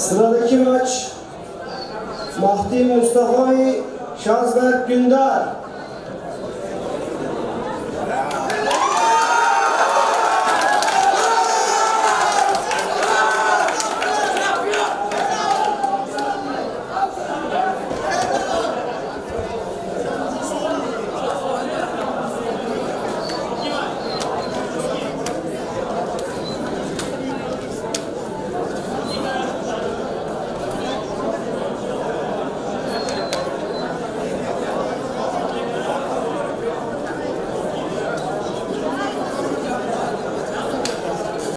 Sıradaki maç Mahdi Mustafa Şazberk Gündar